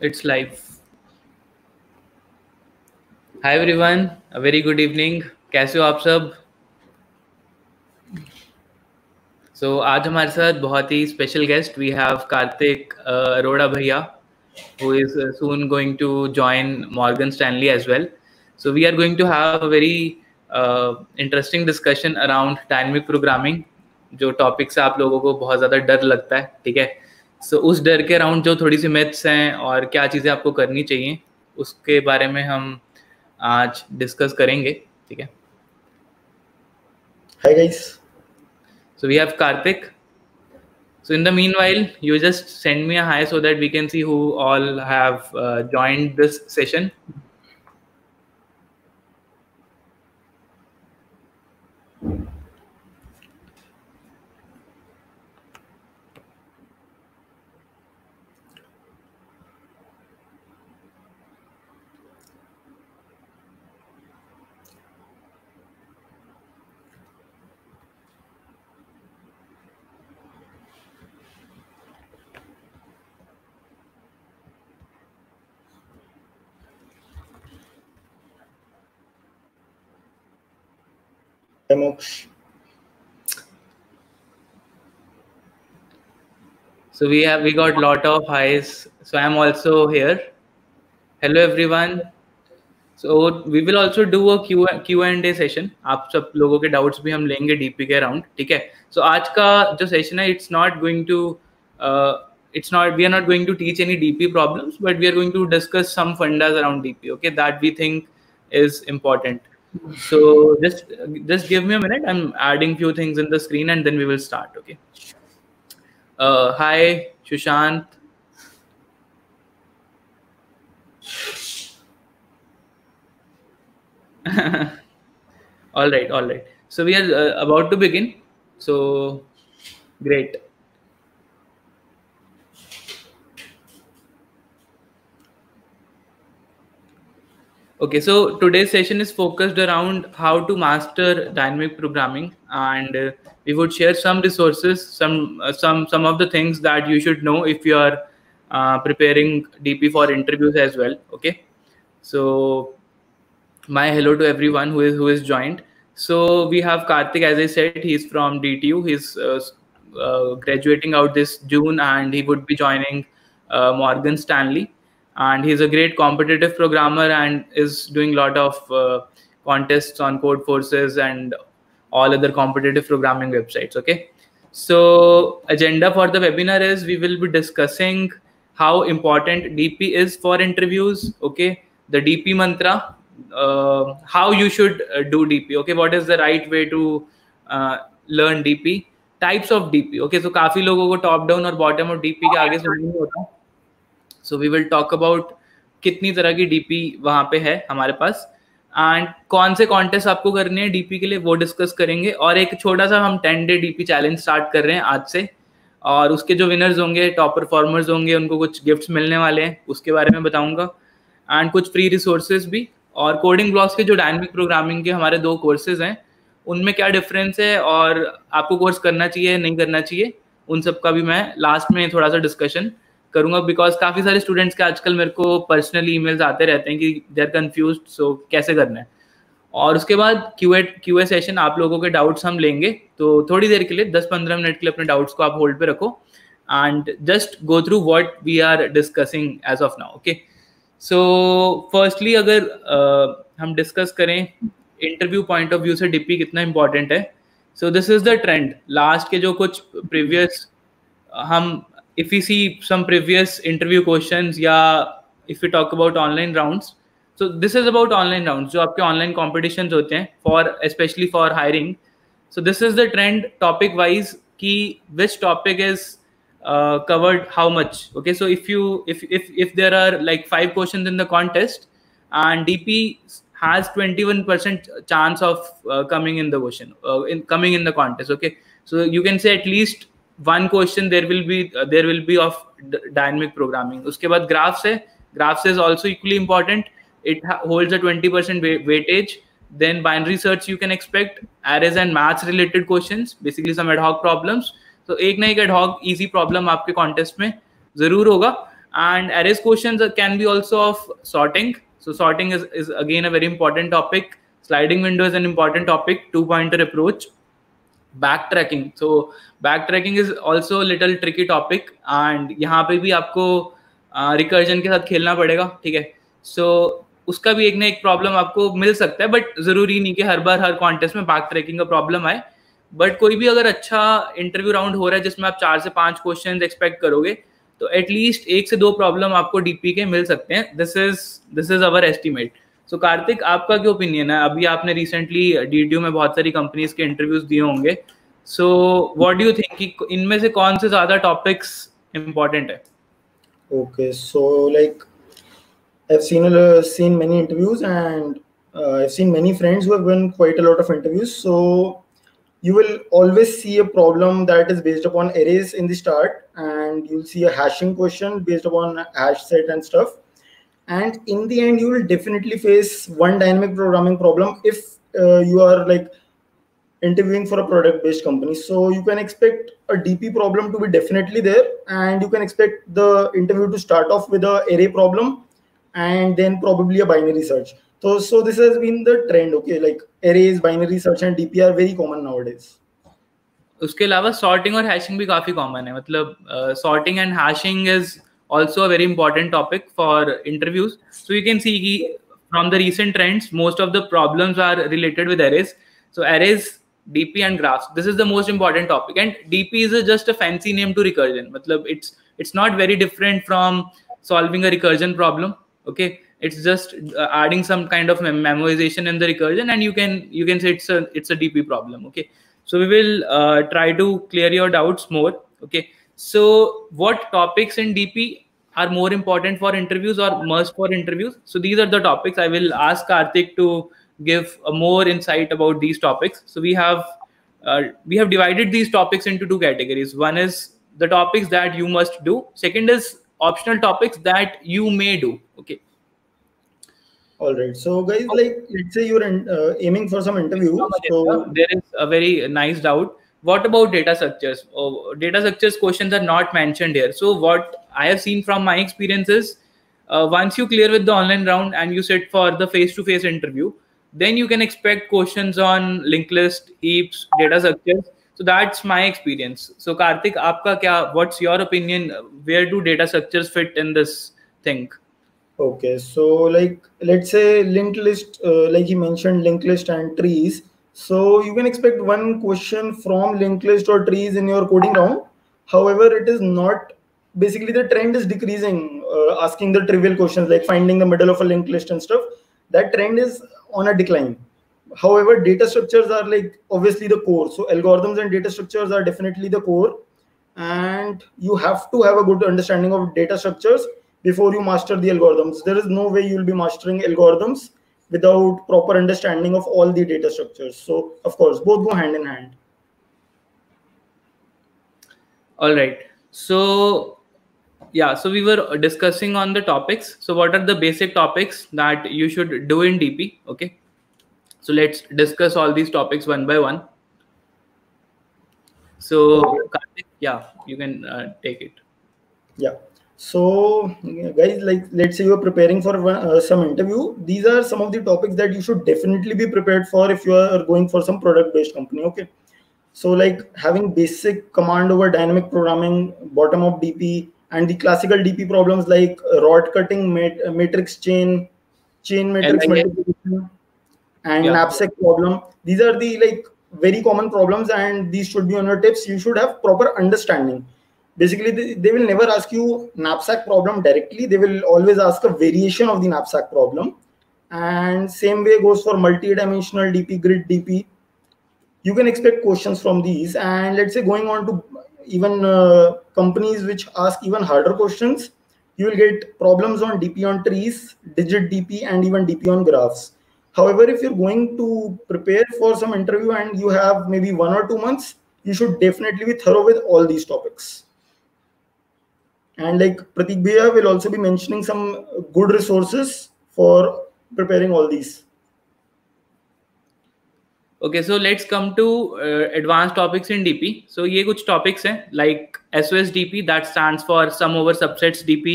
It's life hi everyone a very good evening कैसे हो आप सब? सो so, आज हमारे साथ बहुत ही special guest we have Kartik Arora भैया who is soon going to join Morgan Stanley as well so we are going to have a very interesting discussion around dynamic programming जो टॉपिक से आप लोगों को बहुत ज़्यादा डर लगता है ठीक है? सो so, उस डर के अराउंड जो थोड़ी सी मिथ्स हैं और क्या चीज़ें आपको करनी चाहिए उसके बारे में हम आज डिस्कस करेंगे ठीक है? Hi guys so we have Kartik so in the meanwhile you just send me a hi so that we can see who all have joined this session Hi Mox. So we have we got lot of highs. So I'm also here. Hello everyone. So we will also do a Q Q and A session. आप सब लोगों के doubts भी हम लेंगे DP के around. ठीक है. So आज का जो session है, it's not going to uh, it's not we are not going to teach any DP problems, but we are going to discuss some fundas around DP. Okay, that we think is important. So just just give me a minute. I'm adding few things in the screen and then we will start. Okay. Uh, hi, Shushant. all right, all right. So we are uh, about to begin. So great. Okay, so today's session is focused around how to master dynamic programming, and uh, we would share some resources, some uh, some some of the things that you should know if you are uh, preparing DP for interviews as well. Okay, so my hello to everyone who is who is joined. So we have Karthik, as I said, he's from DTU. He's uh, uh, graduating out this June, and he would be joining uh, Morgan Stanley and he's a great competitive programmer and is doing a lot of uh, contests on Codeforces and all other competitive programming websites okay? So agenda for the webinar is we will be discussing how important dp is for interviews okay? The dp mantra uh, how you should uh, do dp okay? What is the right way to uh, learn dp Types of DP. Okay, so काफी लोगों को top down और bottom of DP के आगे समझ नहीं होता so we will talk about कितनी तरह की डीपी वहाँ पे है हमारे पास। एंड कौन से कॉन्टेस्ट आपको करने हैं डीपी के लिए वो डिस्कस करेंगे। और एक छोटा सा हम ten day DP challenge start कर रहे हैं आज से। और उसके जो विनर्स होंगे टॉप परफॉर्मर्स होंगे, उनको कुछ गिफ्ट्स मिलने वाले हैं, उसके बारे में बताऊँगा। एंड कुछ फ्री रिसोर्सेज भी। और कोडिंग ब्लॉक्स के जो डायनमिक प्रोग्रामिंग के हमारे दो कोर्सेज हैं, उनमें क्या डिफरेंस है और आपको कोर्स करना चाहिए नहीं करना चाहिए, उन सब का भी मैं लास्ट में थोड़ा सा डिस्कशन करूँगा बिकॉज़ काफ़ी सारे स्टूडेंट्स के आजकल मेरे को पर्सनली ईमेल्स आते रहते हैं कि दे आर कन्फ्यूज़ सो कैसे करना है? और उसके बाद Q A Q A session आप लोगों के डाउट्स हम लेंगे तो थोड़ी देर के लिए 10-15 मिनट के लिए अपने डाउट्स को आप होल्ड पे रखो and just go through what we are discussing as of now okay so firstly अगर uh, हम डिस्कस करें इंटरव्यू पॉइंट ऑफ़ व्यू से डिपी कितना इंपॉर्टेंट है? So this is the trend last के जो कुछ प्रीवियस हम if we see some previous interview questions yeah if we talk about online rounds so this is about online rounds जो आपके online competitions होते हैं for especially for hiring so this is the trend topic wise कि which topic is uh, covered how much okay so if you if if if there are like five questions in the contest and dp has 21% chance of uh, coming in the question uh, in coming in the contest okay so you can say at least one question there will be there will be of dynamic programming उसके बाद graphs है graphs is also equally important it holds a twenty percent weightage then binary search you can expect arrays and maths related question basically some ad hoc problems तो एक ना एक ad hoc easy problem आपके contest में ज़रूर होगा. And er arrays question can be also of shorting so sorting is again a very important topic sliding window is an important topic two pointer approach backtracking. So backtracking is also a little tricky topic and यहाँ पे भी आपको recursion uh, के साथ खेलना पड़ेगा ठीक है? सो so, उसका भी एक ना एक प्रॉब्लम आपको मिल सकता है बट ज़रूरी नहीं कि हर बार हर कॉन्टेस्ट में बैक ट्रैकिंग का प्रॉब्लम आए। बट कोई भी अगर अच्छा इंटरव्यू राउंड हो रहा है जिसमें आप चार से पाँच क्वेश्चन एक्सपेक्ट करोगे तो एटलीस्ट एक से दो प्रॉब्लम आपको डीपी के मिल सकते हैं। This is this is our estimate so so, Kartik आपका क्या ओपिनियन है अभी आपने रिसेंटली डी में बहुत सारी कंपनीज़ के इंटरव्यूज़ दिए होंगे सो वॉट डू थिंक कि इनमें से कौन से ज़्यादा टॉपिक्स इंपॉर्टेंट है okay so like I've seen uh, seen many interviews and uh, I've seen many friends who have done quite a lot of interviews. So you will always see a problem that is based upon arrays in the start and you'll see a hashing question based upon hash set and stuff and in the end you will definitely face one dynamic programming problem if uh, you are like interviewing for a product based company so you can expect a dp problem to be definitely there and you can expect the interview to start off with a array problem and then probably a binary search so so this has been the trend okay like arrays binary search and dp are very common nowadays उसके अलावा sorting और hashing भी काफी common है मतलब sorting and hashing is also a very important topic for interviews. So you can see from the recent trends most of the problems are related with arrays. So arrays dp and graphs this is the most important topic. And dp is just a fancy name to recursion. Matlab it's it's not very different from solving a recursion problem okay? It's just uh, adding some kind of mem- memorization in the recursion and you can you can say it's a it's a dp problem okay? So we will uh, try to clear your doubts more okay so what topics in dp are more important for interviews or must for interviews? So these are the topics i will ask karthik to give a more insight about these topics. So we have uh, we have divided these topics into two categories. One is the topics that you must do. Second is optional topics that you may do. Okay. All right. So, guys, like, let's say you're in, uh, aiming for some interview. So, there is a very nice doubt. What about data structures? Oh, data structures questions are not mentioned here. So, what I have seen from my experiences, uh, once you clear with the online round and you sit for the face-to-face interview, then you can expect questions on linked list, heaps, data structures. So that's my experience. So Karthik, aapka kya, what's your opinion? Where do data structures fit in this thing? Okay, so like let's say linked list, uh, like he mentioned, linked list and trees. So you can expect one question from linked list or trees in your coding round. However, it is not basically the trend is decreasing. Uh, asking the trivial questions like finding the middle of a linked list and stuff. That trend is on a decline. However, data structures are like obviously the core. So algorithms and data structures are definitely the core, and you have to have a good understanding of data structures before you master the algorithms. There is no way you'll be mastering algorithms without proper understanding of all the data structures. So, of course, both go hand in hand. All right. So, yeah, so we were discussing on the topics. So, what are the basic topics that you should do in DP? Okay. So, let's discuss all these topics one by one. So, yeah, you can uh, take it. Yeah so guys like let's say you're preparing for uh, some interview. These are some of the topics that you should definitely be prepared for if you are going for some product based company okay? So like having basic command over dynamic programming bottom up dp and the classical dp problems like rod cutting mat- matrix chain chain matrix multiplication and yeah. knapsack problem. These are the like very common problems and these should be on your tips. You should have proper understanding basically they, they will never ask you knapsack problem directly. They will always ask a variation of the knapsack problem. And same way goes for multi-dimensional dp grid dp you can expect questions from these. And let's say going on to even uh, companies which ask even harder questions you will get problems on dp on trees digit dp and even dp on graphs. However if you're going to prepare for some interview and you have maybe one or two months you should definitely be thorough with all these topics and like Prateek Bhaiya will also be mentioning some good resources for preparing all these. Okay, so let's come to uh, advanced topics in DP. So, कुछ topics हैं topics S O S D P that stand for sum over DP D P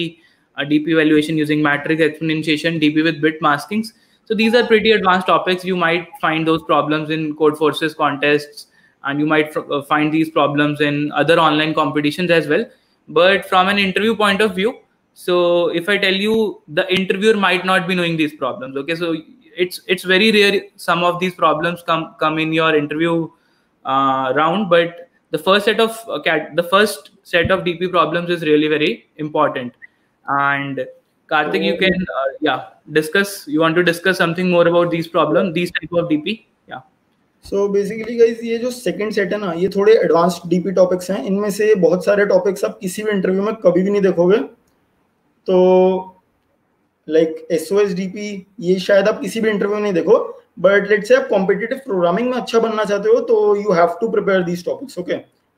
D P valuation using matrix exponentiation so these are pretty advanced topics you might find those problems in Codeforces contests and you might uh, find these problems in other online competitions as well but from an interview point of view, so if I tell you the interviewer might not be knowing these problems, okay, so it's it's very rare some of these problems come come in your interview uh, round, but the first set of uh, cat the first set of DP problems is really very important. And Karthik, you can uh, yeah discuss. You want to discuss something more about these problems, these type of DP? So basically guys ये जो second set है ना, ये थोड़े advanced DP topics हैं। इनमें से बहुत सारे टॉपिक्स आप किसी भी इंटरव्यू में कभी भी नहीं देखोगे। तो like S O S D P ये शायद आप किसी भी इंटरव्यू में नहीं देखो। बट लेट्स से आप कॉम्पिटेटिव प्रोग्रामिंग में अच्छा बनना चाहते हो तो you have to prepare these topics okay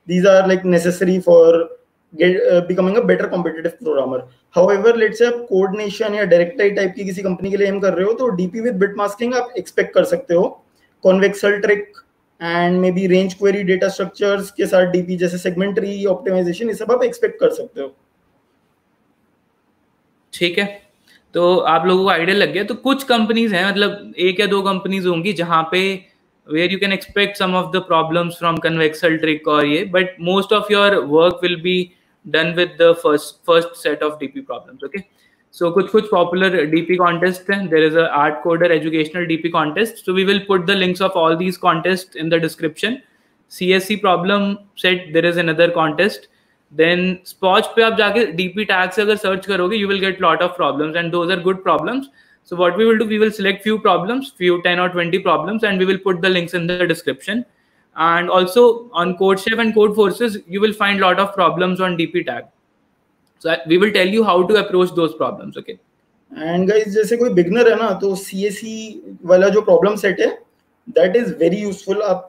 these are like necessary for becoming a better competitive programmer however let's say आप कोऑर्डिनेशन या डायरेक्ट टाइप की किसी कंपनी के लिए एम कर रहे हो तो डीपी विद बिट मास्किंग आप एक्सपेक्ट कर सकते हो। Convex hull trick and maybe range query data structure के साथ डीपी जैसे सेगमेंटरी ऑप्टिमाइजेशन ये सब आप एक्सपेक्ट कर सकते हो। ठीक है। तो आप लोगों को आइडिया लग गया। तो कुछ कंपनीज़ हैं मतलब एक या दो कंपनीज़ होंगी जहाँ पे where you can expect some of the problems from convex hull trick और ये but most of your work will be done with the first first set of DP problems okay So kuch kuch popular DP contest. There is a AtCoder educational DP contest. So we will put the links of all these contests in the description. CSES problem set there is another contest. Then spoj पे आप जाके DP tag से अगर search करोगे you will get lot of problems and those are good problems. So what we will do we will select few problems, few 10 or 20 problems and we will put the links in the description. And also on CodeChef and CodeForces you will find lot of problems on DP tag. So we will tell you how to approach those problems, okay? And guys जैसे कोई beginner है ना तो CSC वाला जो problem set है that is very useful आप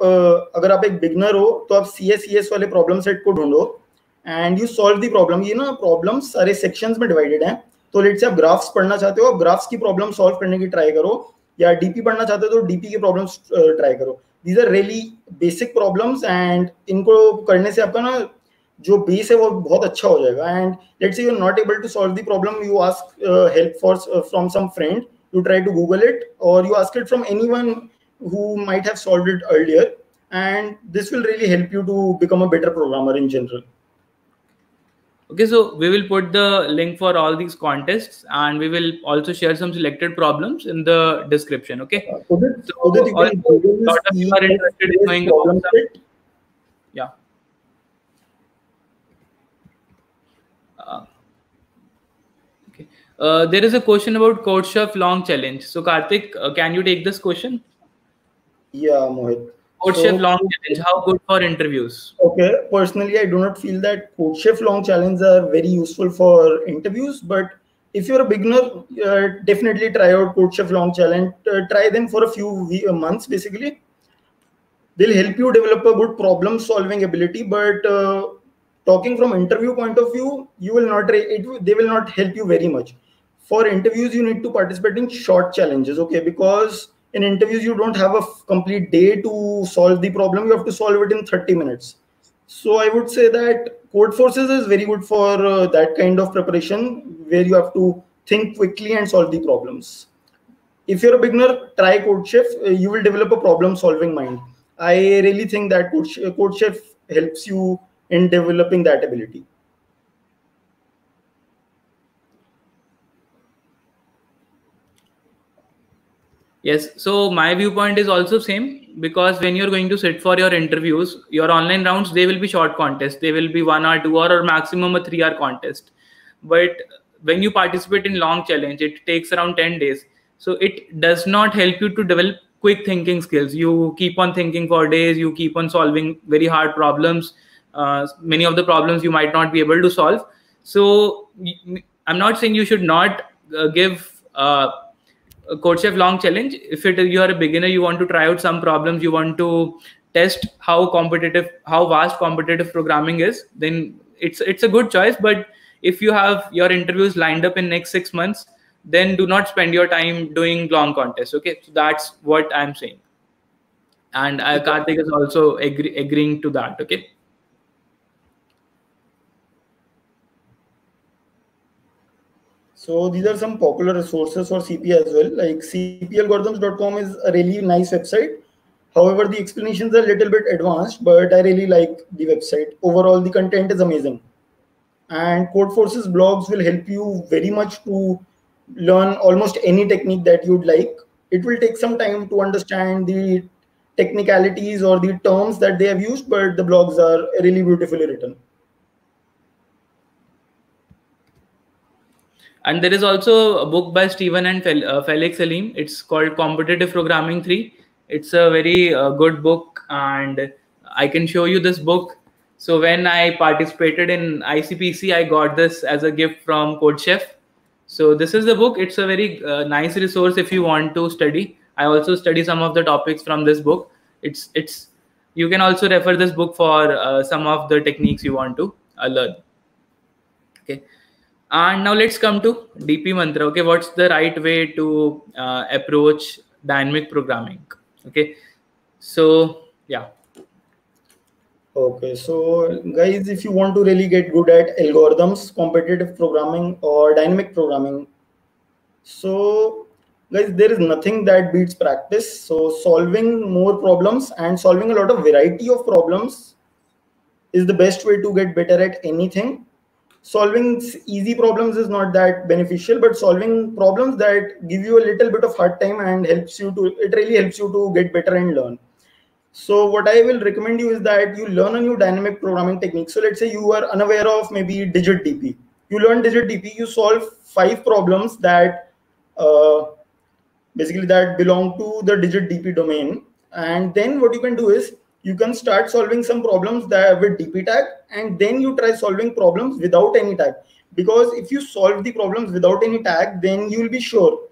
अगर आप एक बिगनर हो तो आप सीएससीएस वाले प्रॉब्लम सेट को ढूंढो and you solve the problem ये ना प्रॉब्लम्स सारे सेक्शंस में डिवाइडेड हैं। तो लेट से आप ग्राफ्स पढ़ना चाहते हो, आप ग्राफ्स की प्रॉब्लम सॉल्व करने की ट्राई करो या डीपी पढ़ना चाहते हो तो डीपी की प्रॉब्लम्स ट्राई करो। These are really basic problems and इनको करने से आपका ना जो बेस है वो बहुत अच्छा हो जाएगा and let's say you are not able to solve the problem you ask help for from some friend you try to google it or you ask it from anyone who might have solved it earlier and this will really help you to become a better programmer in general Okay, so we will put the link for all these contests and we will also share some selected problems in the description. Okay. Uh, Udit, So, Udit, you all- can Google this lot of you are interested in ES knowing problem about the- set. Uh, there is a question about CodeChef long challenge. So Karthik, uh, can you take this question? Yeah, Mohit. CodeChef So- long challenge. How good for interviews? Okay, personally, I do not feel that CodeChef long challenges are very useful for interviews, but if you're a beginner, uh, definitely try out CodeChef long challenge. Uh, try them for a few uh, months, basically. They'll help you develop a good problem solving ability, but uh, talking from interview point of view, you will not, it, they will not help you very much. For interviews, you need to participate in short challenges, okay? Because in interviews, you don't have a complete day to solve the problem. You have to solve it in 30 minutes. So I would say that Codeforces is very good for uh, that kind of preparation where you have to think quickly and solve the problems. If you're a beginner, try CodeChef. Uh, you will develop a problem-solving mind. I really think that Code- CodeChef helps you in developing that ability. Yes. So my viewpoint is also same because when you're going to sit for your interviews, your online rounds, they will be short contests. They will be one hour, two hour, or maximum a three hour contest. But when you participate in long challenge, it takes around 10 days. So it does not help you to develop quick thinking skills. You keep on thinking for days. You keep on solving very hard problems. Uh, many of the problems you might not be able to solve. So i'm not saying you should not uh, give uh, CodeChef long challenge. If it you are a beginner, you want to try out some problems, you want to test how competitive, how vast competitive programming is, then it's it's a good choice. But if you have your interviews lined up in next six months, then do not spend your time doing long contests. Okay, so that's what I'm saying. And uh, Karthik is also agree, agreeing to that. Okay. So these are some popular resources for CP as well. Like cpalgorithms.com is a really nice website. However, the explanations are a little bit advanced, but I really like the website. Overall, the content is amazing. And Codeforces blogs will help you very much to learn almost any technique that you'd like. It will take some time to understand the technicalities or the terms that they have used, but the blogs are really beautifully written. And there is also a book by Stephen and uh, Felix Halim. It's called Competitive Programming 3. It's a very uh, good book, and I can show you this book. So when I participated in ICPC, I got this as a gift from CodeChef. So this is the book. It's a very uh, nice resource if you want to study. I also study some of the topics from this book. It's it's you can also refer this book for uh, some of the techniques you want to uh, learn. Okay and now let's come to dp mantra okay? What's the right way to uh, approach dynamic programming okay? So yeah. Okay so guys if you want to really get good at algorithms competitive programming or dynamic programming so guys there is nothing that beats practice. So solving more problems and solving a lot of variety of problems is the best way to get better at anything solving easy problems is not that beneficial but solving problems that give you a little bit of hard time and helps you to it really helps you to get better and learn. So what i will recommend you is that you learn a new dynamic programming technique. So let's say you are unaware of maybe digit dp you learn digit dp you solve five problems that uh, basically that belong to the digit dp domain. And then what you can do is you can start solving some problems that with dp tag and then you try solving problems without any tag. Because if you solve the problems without any tag then you will be sure.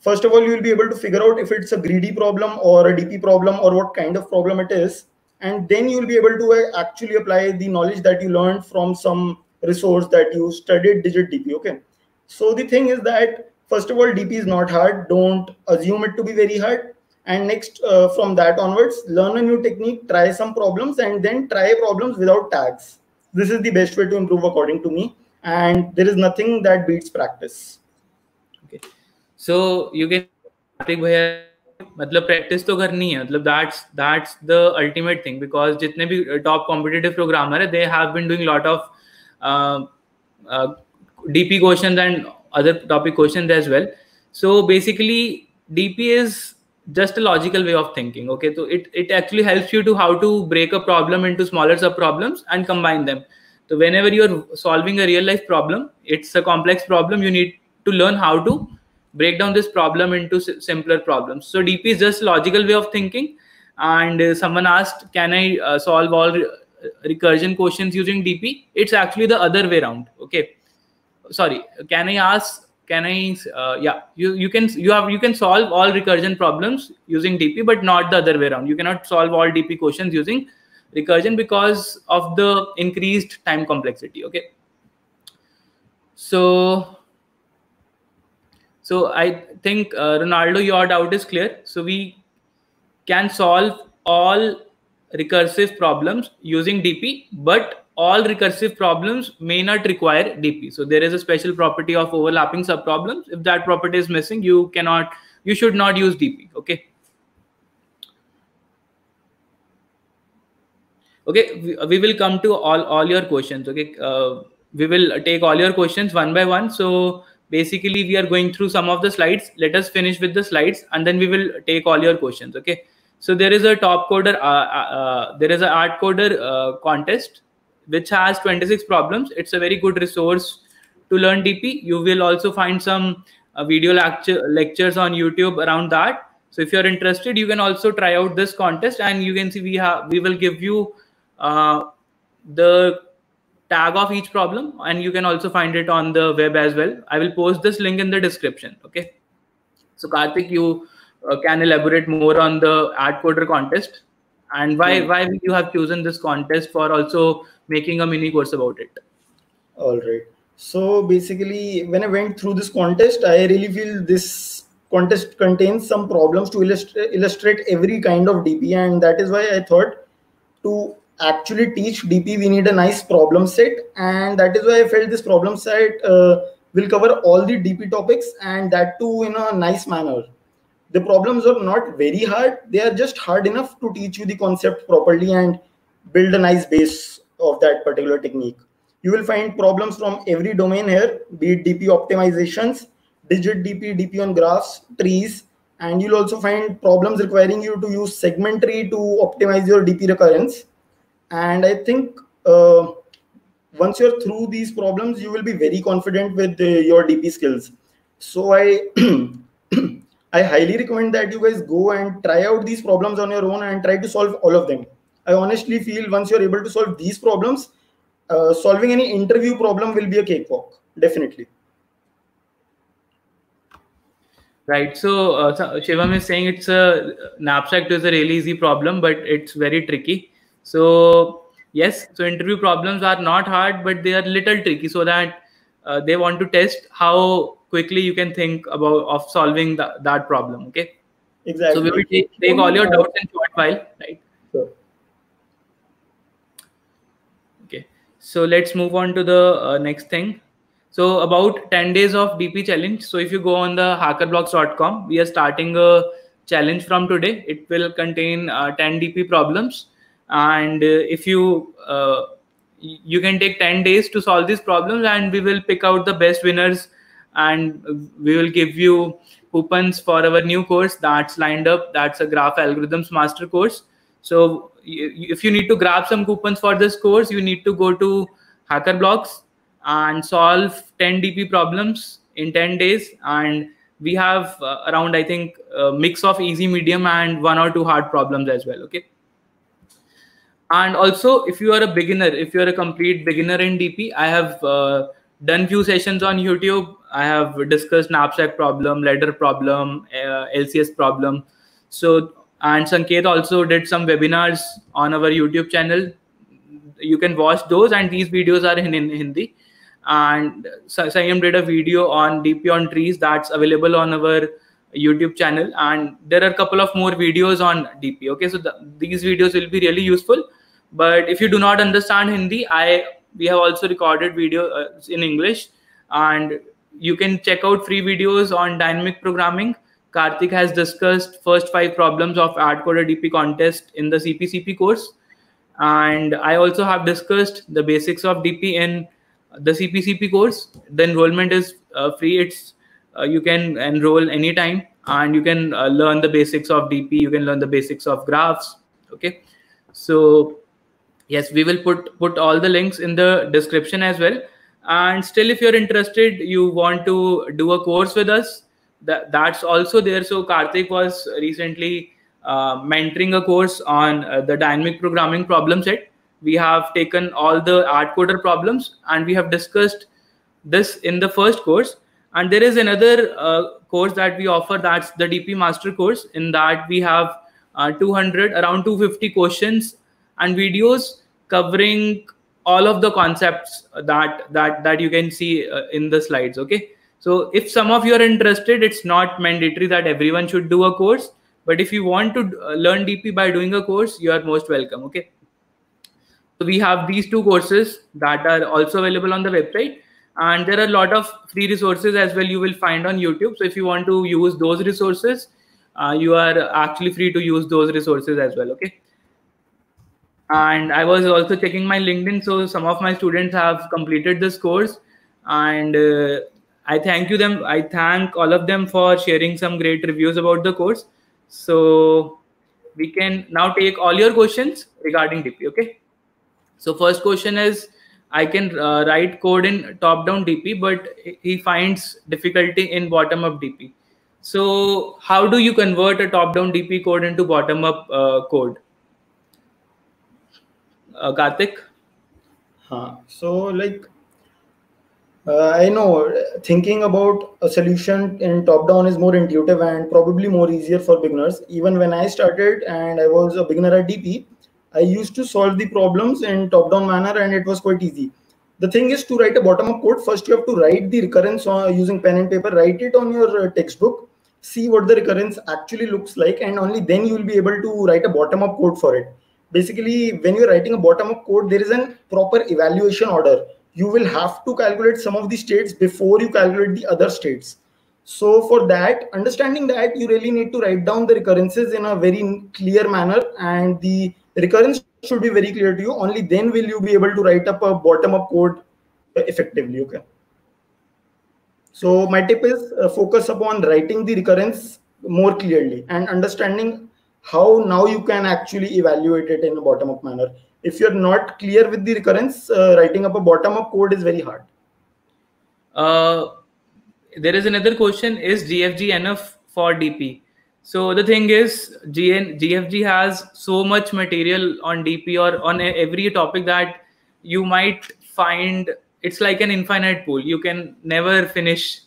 First of all you will be able to figure out if it's a greedy problem or a dp problem or what kind of problem it is. And then you will be able to uh, actually apply the knowledge that you learned from some resource that you studied digit dp okay? So the thing is that first of all dp is not hard. Don't assume it to be very hard and next uh, from that onwards learn a new technique try some problems and then try problems without tags this is the best way to improve according to me and there is nothing that beats practice okay so you can मतलब practice तो करनी है मतलब that's that's the ultimate thing because जितने भी top competitive programmer है they have been doing lot of DP questions and other topic questions as well so basically dp is just a logical way of thinking okay? So it, it actually helps you to how to break a problem into smaller sub problems and combine them. So whenever you're solving a real life problem it's a complex problem you need to learn how to break down this problem into simpler problems. So dp is just logical way of thinking. And uh, someone asked can i uh, solve all re recursion questions using dp it's actually the other way around okay? Sorry can i ask can i uh, yeah you you can you have you can solve all recursion problems using dp but not the other way around. You cannot solve all dp questions using recursion because of the increased time complexity okay? So so i think uh, ronaldo your doubt is clear. So we can solve all recursive problems using dp but all recursive problems may not require DP. So there is a special property of overlapping subproblems. If that property is missing, you cannot, you should not use DP. Okay. Okay, we, we will come to all, all your questions. Okay. Uh, we will take all your questions one by one. So basically we are going through some of the slides. Let us finish with the slides and then we will take all your questions. Okay. So there is a top coder, uh, uh, uh there is a AtCoder uh, contest which has 26 problems. It's a very good resource to learn DP. You will also find some uh, video lecture, lectures on YouTube around that. So if you're interested, you can also try out this contest and you can see we have we will give you uh, the tag of each problem and you can also find it on the web as well. I will post this link in the description. Okay. So Karthik, you uh, can elaborate more on the AtCoder contest and why why you have chosen this contest for also making a mini course about it all right so basically when i went through this contest i really feel this contest contains some problems to illustrate, illustrate every kind of dp and that is why i thought to actually teach dp we need a nice problem set and that is why i felt this problem set uh, will cover all the DP topics and that too in a nice manner. The problems are not very hard. They are just hard enough to teach you the concept properly and build a nice base of that particular technique. You will find problems from every domain here, be it DP optimizations, digit DP, DP on graphs, trees, and you'll also find problems requiring you to use segment tree to optimize your DP recurrence. And I think uh, once you're through these problems, you will be very confident with uh, your DP skills. So I, I highly recommend that you guys go and try out these problems on your own and try to solve all of them. I honestly feel once you're able to solve these problems, uh, solving any interview problem will be a cakewalk. Definitely. Right. So, uh, Shivam is saying it's a knapsack is a really easy problem, but it's very tricky. So, yes, so interview problems are not hard, but they are little tricky. So that uh, they want to test how quickly you can think about of solving the, that problem. Okay. Exactly. So we will take, take all your doubts in short while, right? Sure. Okay. So let's move on to the uh, next thing. So about 10 days of DP challenge. So if you go on the hackerblocks.com, we are starting a challenge from today. It will contain uh, 10 DP problems. And uh, if you uh, you can take 10 days to solve these problems and we will pick out the best winners and we will give you coupons for our new course that's lined up. That's a graph algorithms master course. So if you need to grab some coupons for this course, you need to go to HackerBlocks and solve 10 dp problems in 10 days. And we have uh, around i think a mix of easy medium and one or two hard problems as well okay? And also if you are a beginner if you're a complete beginner in dp i have uh, done few sessions on youtube. I have discussed knapsack problem ladder problem uh, lcs problem. So and sanket also did some webinars on our youtube channel you can watch those and these videos are in, in hindi and Sanyam did a video on DP on trees that's available on our YouTube channel, and there are a couple of more videos on DP. Okay, so the, these videos will be really useful. But if you do not understand Hindi, I we have also recorded video uh, in English, and you can check out free videos on dynamic programming. Karthik has discussed first five problems of AtCoder DP contest in the CPCP course, and I also have discussed the basics of DP in the CPCP course, the enrollment is uh, free. It's uh, you can enroll anytime and you can uh, learn the basics of DP. You can learn the basics of graphs. Okay, so yes, we will put put all the links in the description as well. And still, if you're interested, you want to do a course with us, that that's also there. So Karthik was recently uh, mentoring a course on uh, the dynamic programming problem set. We have taken all the AtCoder problems and we have discussed this in the first course. And there is another uh, course that we offer that's the dp master course. In that we have uh, 200 around 250 questions and videos covering all of the concepts that that that you can see uh, in the slides okay so if some of you are interested it's not mandatory that everyone should do a course but if you want to uh, learn dp by doing a course you are most welcome okay so we have these two courses that are also available on the website. And there are a lot of free resources as well you will find on YouTube. So if you want to use those resources, uh, you are actually free to use those resources as well. Okay. And I was also checking my LinkedIn. So some of my students have completed this course. And uh, I thank you them. I thank all of them for sharing some great reviews about the course. So we can now take all your questions regarding DP. Okay. So first question is, I can uh, write code in top-down DP, but he finds difficulty in bottom-up DP. So how do you convert a top-down DP code into bottom-up uh, code? Uh, Karthik? Huh. So like, uh, I know thinking about a solution in top-down is more intuitive and probably more easier for beginners. Even when I started and I was a beginner at DP, I used to solve the problems in top-down manner and it was quite easy. The thing is to write a bottom-up code, first you have to write the recurrence using pen and paper, write it on your uh, textbook, see what the recurrence actually looks like, and only then you will be able to write a bottom-up code for it. Basically, when you're writing a bottom-up code, there is a proper evaluation order. You will have to calculate some of the states before you calculate the other states. So for that understanding that you really need to write down the recurrences in a very clear manner and the recurrence should be very clear to you. Only then will you be able to write up a bottom up code effectively okay? So my tip is uh, focus upon writing the recurrence more clearly and understanding how now you can actually evaluate it in a bottom up manner if you're not clear with the recurrence uh, writing up a bottom up code is very hard. Uh, there is another question is gfg enough for dp so the thing is GN, gfg has so much material on dp or on every topic that you might find it's like an infinite pool. You can never finish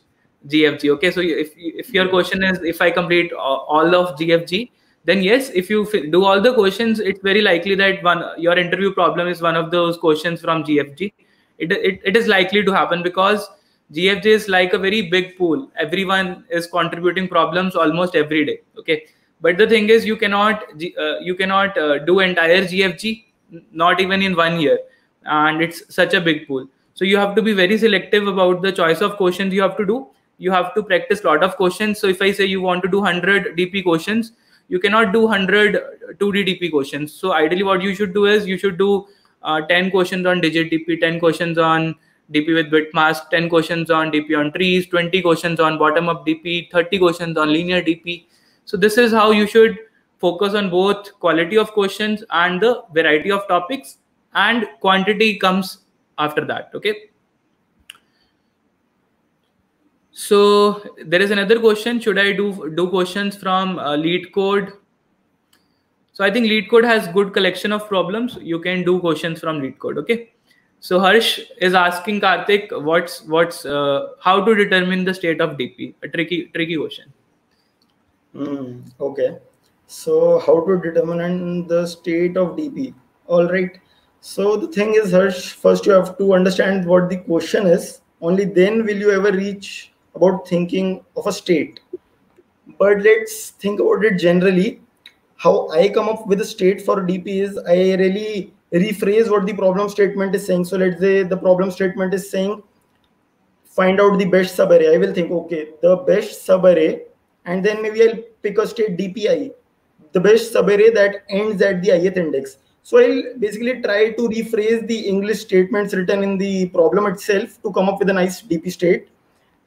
gfg okay? So if if your question is if i complete all of gfg then yes if you do all the questions it's very likely that one your interview problem is one of those questions from gfg it, it, it is likely to happen because gfg is like a very big pool. Everyone is contributing problems almost every day okay? But the thing is you cannot uh, you cannot uh, do entire gfg not even in one year. And it's such a big pool. So you have to be very selective about the choice of questions you have to do. You have to practice a lot of questions. So if i say you want to do 100 dp questions you cannot do 100 2d dp questions. So ideally what you should do is you should do uh, 10 questions on digit dp 10 questions on dp with bit mask 10 questions on dp on trees 20 questions on bottom up dp 30 questions on linear dp so this is how you should focus on both quality of questions and the variety of topics and quantity comes after that okay so there is another question should i do do questions from uh, LeetCode so i think LeetCode has good collection of problems. You can do questions from LeetCode okay? So harsh is asking karthik what's what's uh, how to determine the state of dp a tricky tricky question. Mm, okay. So how to determine the state of dp all right. So the thing is harsh first you have to understand what the question is. Only then will you ever reach about thinking of a state. But let's think about it generally. How I come up with a state for DP is I really rephrase what the problem statement is saying. So let's say the problem statement is saying find out the best subarray. I will think, okay, the best subarray, and then maybe I'll pick a state DPI, the best subarray that ends at the ith index. So I'll basically try to rephrase the English statements written in the problem itself to come up with a nice DP state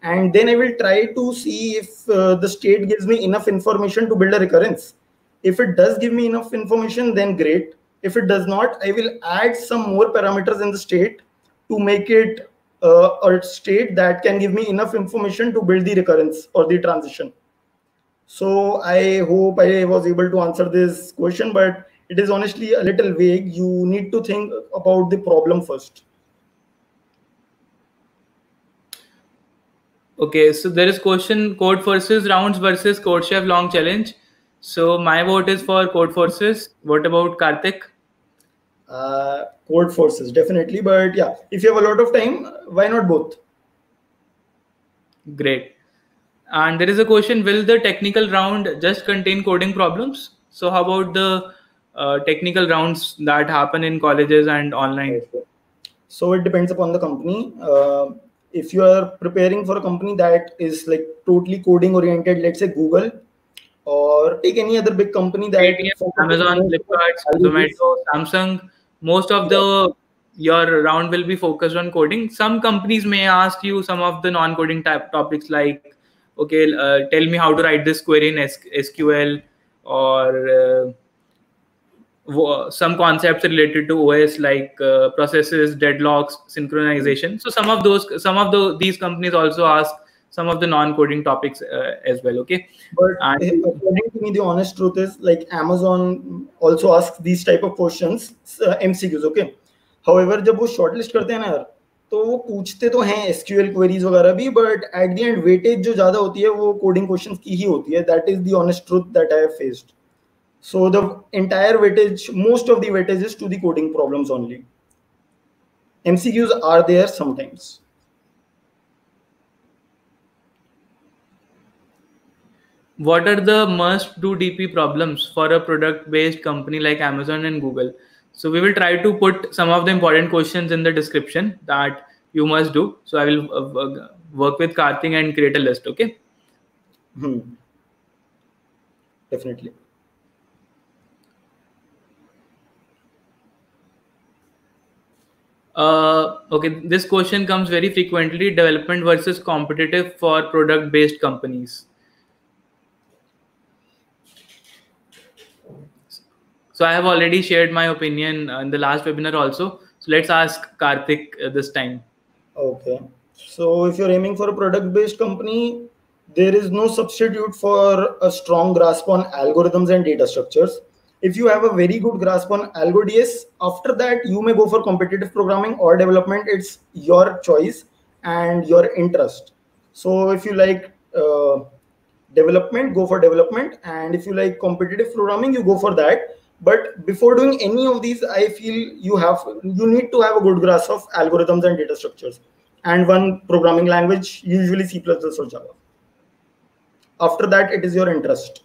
and then I will try to see if uh, the state gives me enough information to build a recurrence. If it does give me enough information, then great. If it does not, I will add some more parameters in the state to make it uh, a state that can give me enough information to build the recurrence or the transition. So I hope I was able to answer this question, but it is honestly a little vague. You need to think about the problem first. Okay, so there is question code Codeforces rounds versus code CodeChef long challenge. So my vote is for code Codeforces. What about Karthik? Uh, Codeforces definitely, but yeah, if you have a lot of time, why not both? Great. And there is a question: Will the technical round just contain coding problems? So how about the uh, technical rounds that happen in colleges and online? So it depends upon the company. Uh, if you are preparing for a company that is like totally coding oriented let's say google or take any other big company that amazon flipkart zomato samsung most of the your round will be focused on coding. Some companies may ask you some of the non-coding type topics like okay uh, tell me how to write this query in sql or uh, some concepts related to OS like uh, processes, deadlocks, synchronization. So some of those, some of the these companies also ask some of the non-coding topics uh, as well. Okay, but and, according to me, the honest truth is like Amazon also asks these type of questions, uh, MCQs. Okay, however, जब वो shortlist करते हैं ना यार तो वो पूछते तो हैं एसक्यूएल क्वेरीज वगैरह भी but at the end weightage जो ज़्यादा होती है वो कोडिंग क्वेश्चंस की ही होती है that is the honest truth that I have faced so the entire weightage, most of the weightage is to the coding problems only. MCQs are there sometimes. What are the must do DP problems for a product based company like Amazon and Google? So we will try to put some of the important questions in the description that you must do. So I will uh, work with Karthik and create a list. Okay. Hmm. Definitely. Uh, okay, this question comes very frequently: development versus competitive for product-based companies. So I have already shared my opinion in the last webinar also. So let's ask Karthik uh, this time. Okay. So if you're aiming for a product-based company, there is no substitute for a strong grasp on algorithms and data structures if you have a very good grasp on AlgoDS, after that you may go for competitive programming or development. It's your choice and your interest. So if you like uh, development, go for development, and if you like competitive programming, you go for that. But before doing any of these, I feel you have you need to have a good grasp of algorithms and data structures, and one programming language, usually C++ or Java. After that, it is your interest.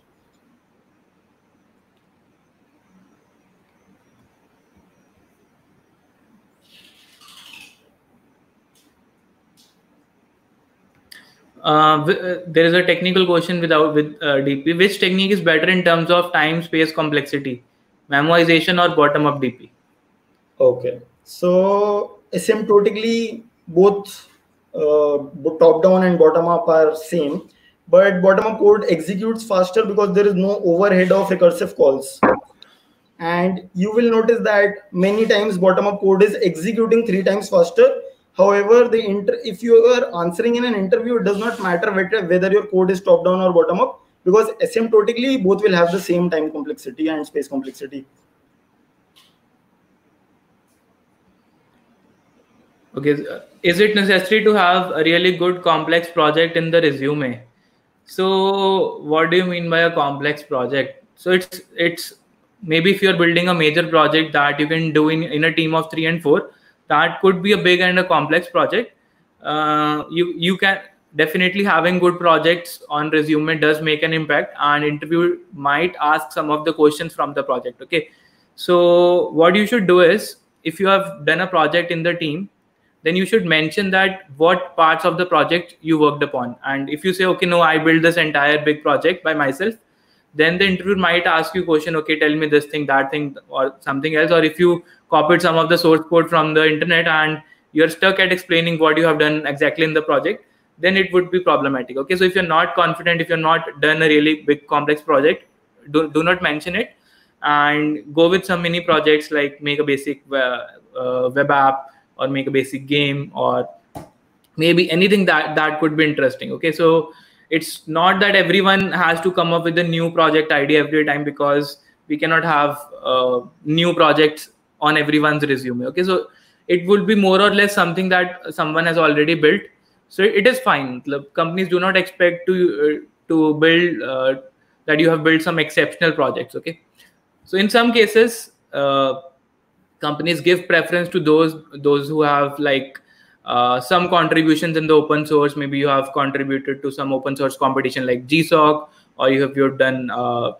Uh, uh, there is a technical question without with uh, DP. Which technique is better in terms of time, space, complexity, memoization or bottom-up DP? Okay, so asymptotically both uh, top-down and bottom-up are same, but bottom-up code executes faster because there is no overhead of recursive calls. And you will notice that many times bottom-up code is executing three times faster However, the inter- if you are answering in an interview, it does not matter whether your code is top down or bottom up because asymptotically both will have the same time complexity and space complexity. Okay, uh, is it necessary to have a really good complex project in the resume? So, what do you mean by a complex project? So it's it's maybe if you're building a major project that you can do in, in a team of three and four, that could be a big and a complex project. Uh, you you can definitely having good projects on resume does make an impact and interview might ask some of the questions from the project okay? So what you should do is if you have done a project in the team then you should mention that what parts of the project you worked upon. And if you say okay no i built this entire big project by myself then the interviewer might ask you question okay tell me this thing that thing or something else or if you copied some of the source code from the internet and you're stuck at explaining what you have done exactly in the project then it would be problematic okay? So if you're not confident if you're not done a really big complex project do, do not mention it and go with some mini projects like make a basic uh, uh, web app or make a basic game or maybe anything that that could be interesting okay? So it's not that everyone has to come up with a new project idea every time because we cannot have uh, new projects on everyone's resume okay? So it would be more or less something that someone has already built. So it is fine. Companies do not expect to uh, to build uh, that you have built some exceptional projects okay? So in some cases uh, companies give preference to those those who have like uh, some contributions in the open source. Maybe you have contributed to some open source competition like GSOC, or you have you've done uh,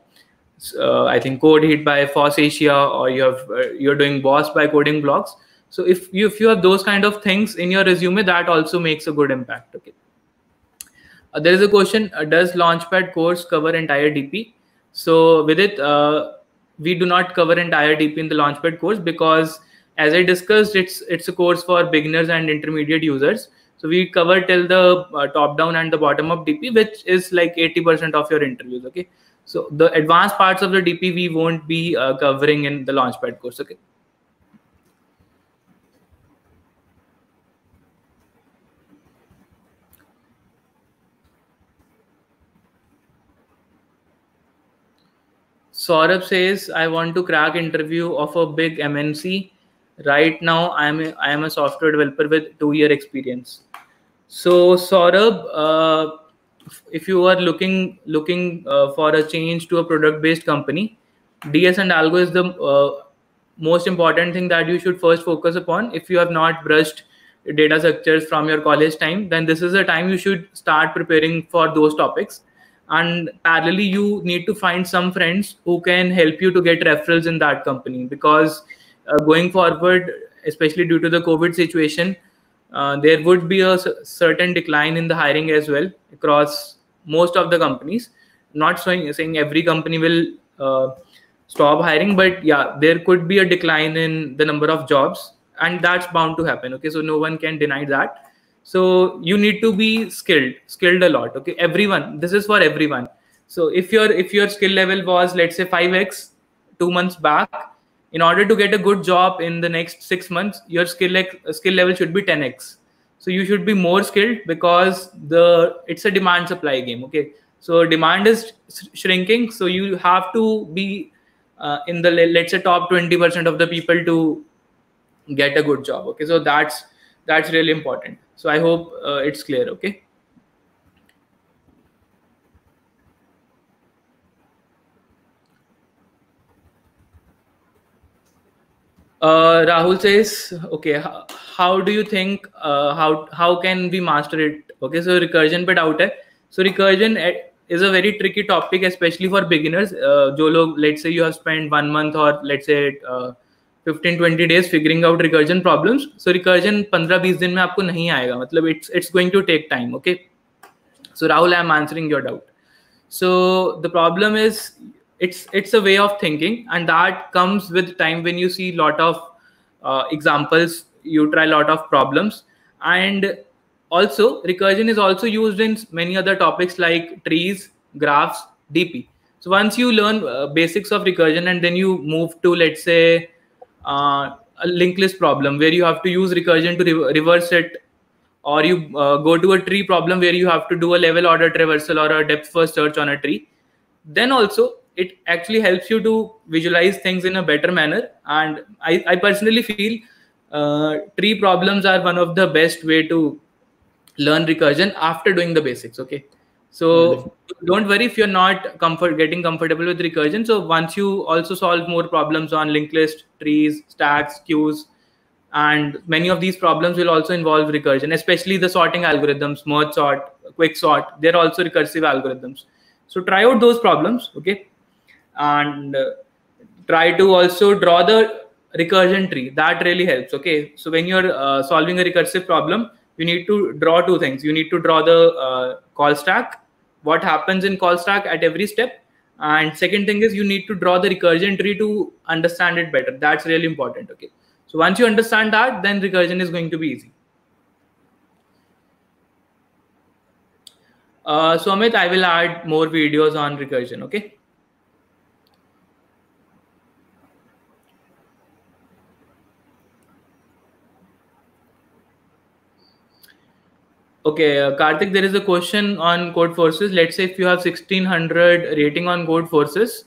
uh, I think Codeheat by FOSS Asia, or you have uh, you're doing boss by coding blocks. So if you if you have those kind of things in your resume, that also makes a good impact. Okay. Uh, there is a question: Does Launchpad course cover entire DP? So with it, we do not cover entire DP in the Launchpad course because as I discussed, it's it's a course for beginners and intermediate users. So we cover till the uh, top down and the bottom up DP, which is like 80% of your interviews. Okay. So the advanced parts of the DP we won't be uh, covering in the Launchpad course. Okay. Saurabh says, I want to crack interview of a big MNC right now i'm a, i am a software developer with two year experience so saurabh uh, if you are looking looking uh, for a change to a product based company ds and algo is the uh, most important thing that you should first focus upon. If you have not brushed data structures from your college time then this is the time you should start preparing for those topics. And parallelly you need to find some friends who can help you to get referrals in that company because uh, going forward, especially due to the COVID situation, uh, there would be a certain decline in the hiring as well across most of the companies. Not saying, saying every company will uh, stop hiring but yeah there could be a decline in the number of jobs and that's bound to happen okay? So no one can deny that. So you need to be skilled skilled a lot okay? Everyone this is for everyone. So if your if your skill level was let's say 5x 2 months back in order to get a good job in the next 6 months your skill le- skill level should be 10x so you should be more skilled because the it's a demand supply game okay? So demand is shrinking so you have to be uh, in the let's say top 20% of the people to get a good job okay? So that's that's really important. So i hope uh, it's clear okay uh, rahul says okay how, how do you think uh, how how can we master it okay so recursion pe doubt hai so recursion eh, is a very tricky topic especially for beginners uh, jo log let's say you have spent one month or let's say uh, 15 20 days figuring out recursion problems so recursion 15 20 दिन में आपको नहीं आएगा मतलब it's it's going to take time okay so rahul i am answering your doubt so the problem is it's it's a way of thinking and that comes with time when you see a lot of uh, examples you try a lot of problems. And also recursion is also used in many other topics like trees graphs dp so once you learn uh, basics of recursion and then you move to let's say uh, a linked list problem where you have to use recursion to re- reverse it or you uh, go to a tree problem where you have to do a level order traversal or a depth first search on a tree then also it actually helps you to visualize things in a better manner and i, I personally feel uh, tree problems are one of the best way to learn recursion after doing the basics okay so don't worry if you're not comfort getting comfortable with recursion. So once you also solve more problems on linked list, trees, stacks, queues, and many of these problems will also involve recursion, especially the sorting algorithms, merge sort, quick sort. They're also recursive algorithms. So try out those problems, okay, and uh, try to also draw the recursion tree. That really helps. Okay, so when you're uh, solving a recursive problem, you need to draw two things. You need to draw the uh, call stack, what happens in call stack at every step. And second thing is you need to draw the recursion tree to understand it better. That's really important. Okay. So once you understand that, then recursion is going to be easy. Uh, so Amit, I will add more videos on recursion. Okay. Okay, uh, Karthik, there is a question on Codeforces. Let's say if you have 1600 rating on Codeforces,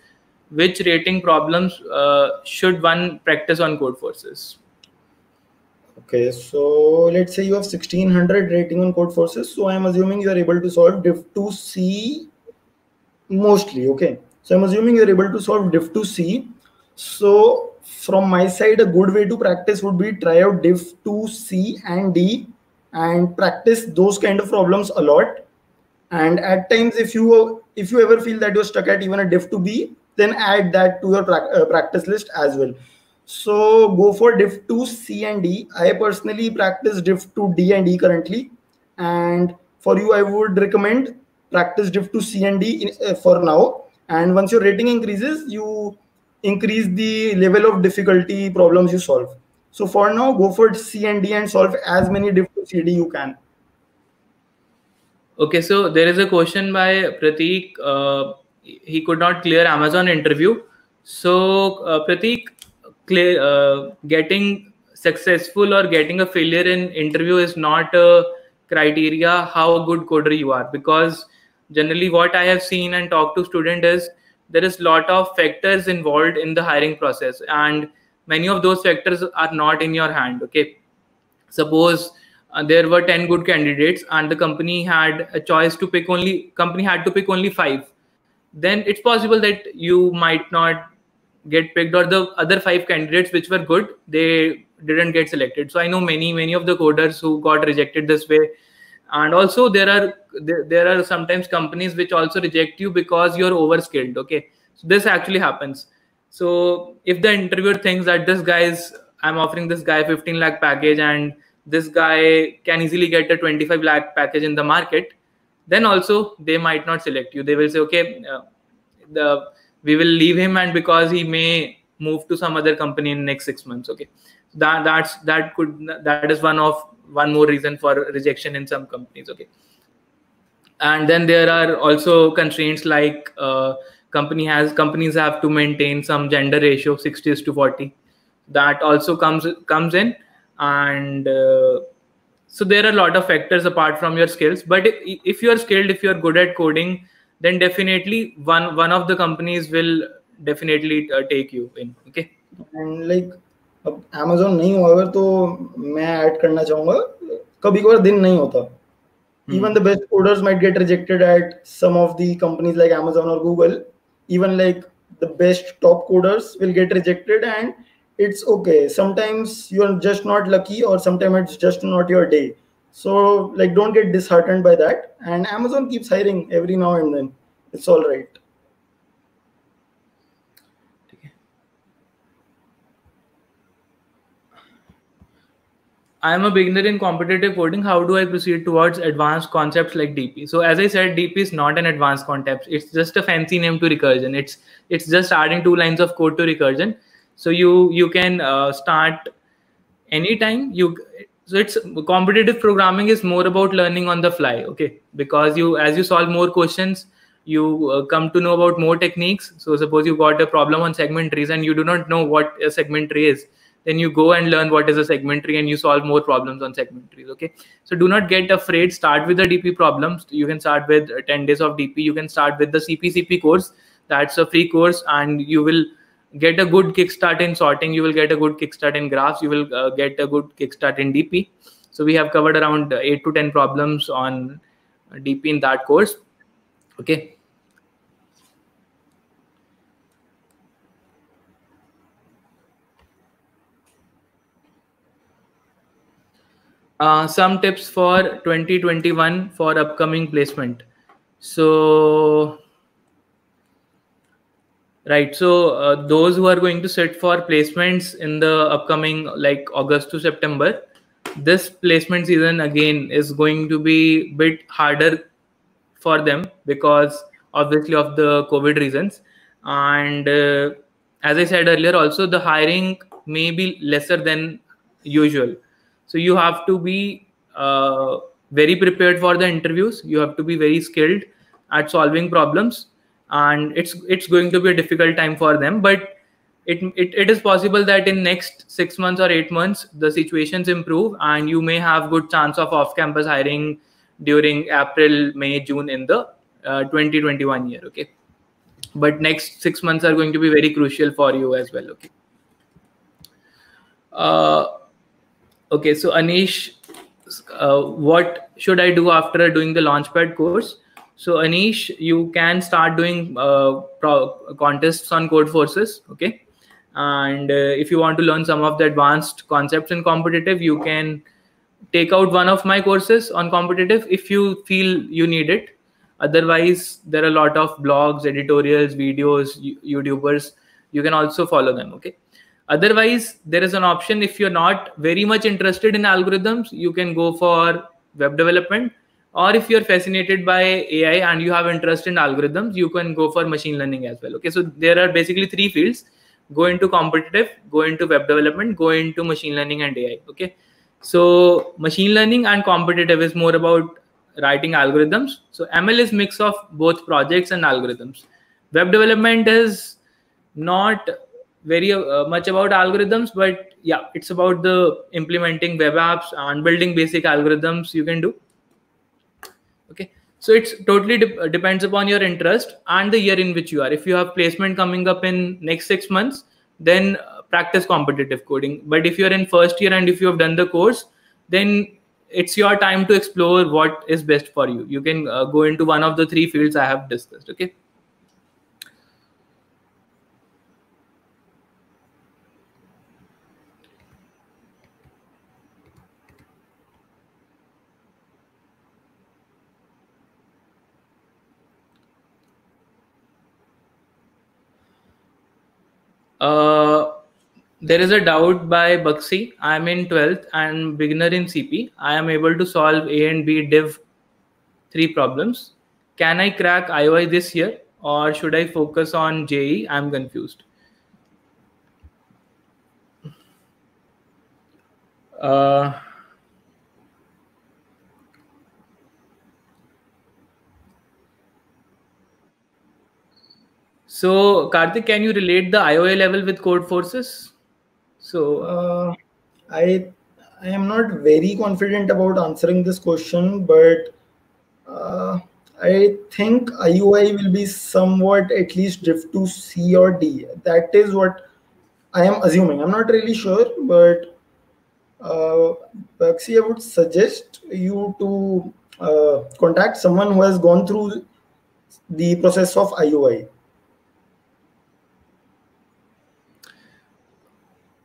which rating problems uh, should one practice on Codeforces? Okay, so let's say you have 1600 rating on Codeforces. So I'm assuming you are able to solve Div2C mostly. Okay, so I'm assuming you're able to solve Div2C. So from my side, a good way to practice would be try out Div2C and D and practice those kind of problems a lot. And at times if you if you ever feel that you're stuck at even a Div 2 b then add that to your pra- uh, practice list as well. So go for Div 2 c and d. I personally practice Div 2 d and e currently. And for you i would recommend practice Div 2 c and d in, uh, for now. And once your rating increases you increase the level of difficulty problems you solve so for now, go for C and D and solve as many different CD you can. Okay, so there is a question by Pratik. Uh, he could not clear Amazon interview. So uh, Pratik, clear, uh, getting successful or getting a failure in interview is not a criteria how good coder you are because generally what I have seen and talked to student is there is lot of factors involved in the hiring process and many of those factors are not in your hand okay? Suppose uh, there were 10 good candidates and the company had a choice to pick only company had to pick only 5 then it's possible that you might not get picked or the other 5 candidates which were good they didn't get selected. So i know many many of the coders who got rejected this way. And also there are there, there are sometimes companies which also reject you because you're overskilled okay? So this actually happens so if the interviewer thinks that this guy is, I'm offering this guy 15 lakh package and this guy can easily get a 25 lakh package in the market then also they might not select you. They will say okay uh, the we will leave him and because he may move to some other company in next 6 months. Okay. That that's that could that is one of one more reason for rejection in some companies. Okay. And then there are also constraints like uh, company has companies have to maintain some gender ratio 60 to 40 that also comes comes in and uh, so there are a lot of factors apart from your skills but if, if you're skilled if you're good at coding then definitely one one of the companies will definitely uh, take you in okay and like अब Amazon नहीं हुआ अगर तो मैं add करना चाहूंगा कभी कभार दिन नहीं होता even the best coders might get rejected at some of the companies like amazon or google even like the best top coders will get rejected and it's okay. Sometimes you're just not lucky or sometimes it's just not your day. So like don't get disheartened by that. And amazon keeps hiring every now and then. It's all right I am a beginner in competitive coding. How do I proceed towards advanced concepts like DP? So as I said, DP is not an advanced concept. It's just a fancy name to recursion. It's it's just adding two lines of code to recursion. So you you can uh, start anytime. You so it's competitive programming is more about learning on the fly. Okay, because you as you solve more questions, you uh, come to know about more techniques. So suppose you got a problem on segment trees and you do not know what a segment tree is then you go and learn what is a segment tree and you solve more problems on segment trees okay? So do not get afraid. Start with the dp problems you can start with uh, 10 days of dp you can start with the cpcp course. That's a free course and you will get a good kickstart in sorting. You will get a good kickstart in graphs. You will uh, get a good kickstart in dp so we have covered around uh, 8 to 10 problems on uh, dp in that course okay Uh, some tips for 2021 for upcoming placement. So, right. So uh, those who are going to sit for placements in the upcoming like August to September, this placement season again is going to be bit harder for them because obviously of the COVID reasons. And uh, as I said earlier, also the hiring may be lesser than usual so you have to be uh, very prepared for the interviews. You have to be very skilled at solving problems. And it's it's going to be a difficult time for them. But it, it, it is possible that in next six months or eight months the situations improve and you may have good chance of off-campus hiring during april may june in the uh, 2021 year okay? But next six months are going to be very crucial for you as well okay? Uh, okay so anish uh, what should i do after doing the launchpad course? So anish you can start doing uh, contests on codeforces okay? And uh, if you want to learn some of the advanced concepts in competitive you can take out one of my courses on competitive if you feel you need it. Otherwise there are a lot of blogs editorials videos youtubers you can also follow them okay otherwise there is an option if you're not very much interested in algorithms you can go for web development. Or if you're fascinated by ai and you have interest in algorithms you can go for machine learning as well okay? So there are basically three fields. Go into competitive go into web development go into machine learning and ai okay? So machine learning and competitive is more about writing algorithms. So ml is mix of both projects and algorithms. Web development is not very uh, much about algorithms but yeah it's about the implementing web apps and building basic algorithms you can do. Okay. So it's totally de- depends upon your interest and the year in which you are. If you have placement coming up in next 6 months then uh, practice competitive coding. But if you're in first year and if you have done the course then it's your time to explore what is best for you. You can uh, go into one of the three fields i have discussed. Okay Uh, There is a doubt by Buxy. I am in 12th and beginner in CP. I am able to solve A and B div three problems. Can I crack IOI this year or should I focus on JEE? I'm confused. Uh, so Karthik, can you relate the IOI level with Codeforces? So uh, I I am not very confident about answering this question, but uh, I think IOI will be somewhat at least drift to C or D. That is what I am assuming. I'm not really sure, but uh, I would suggest you to uh, contact someone who has gone through the process of IOI.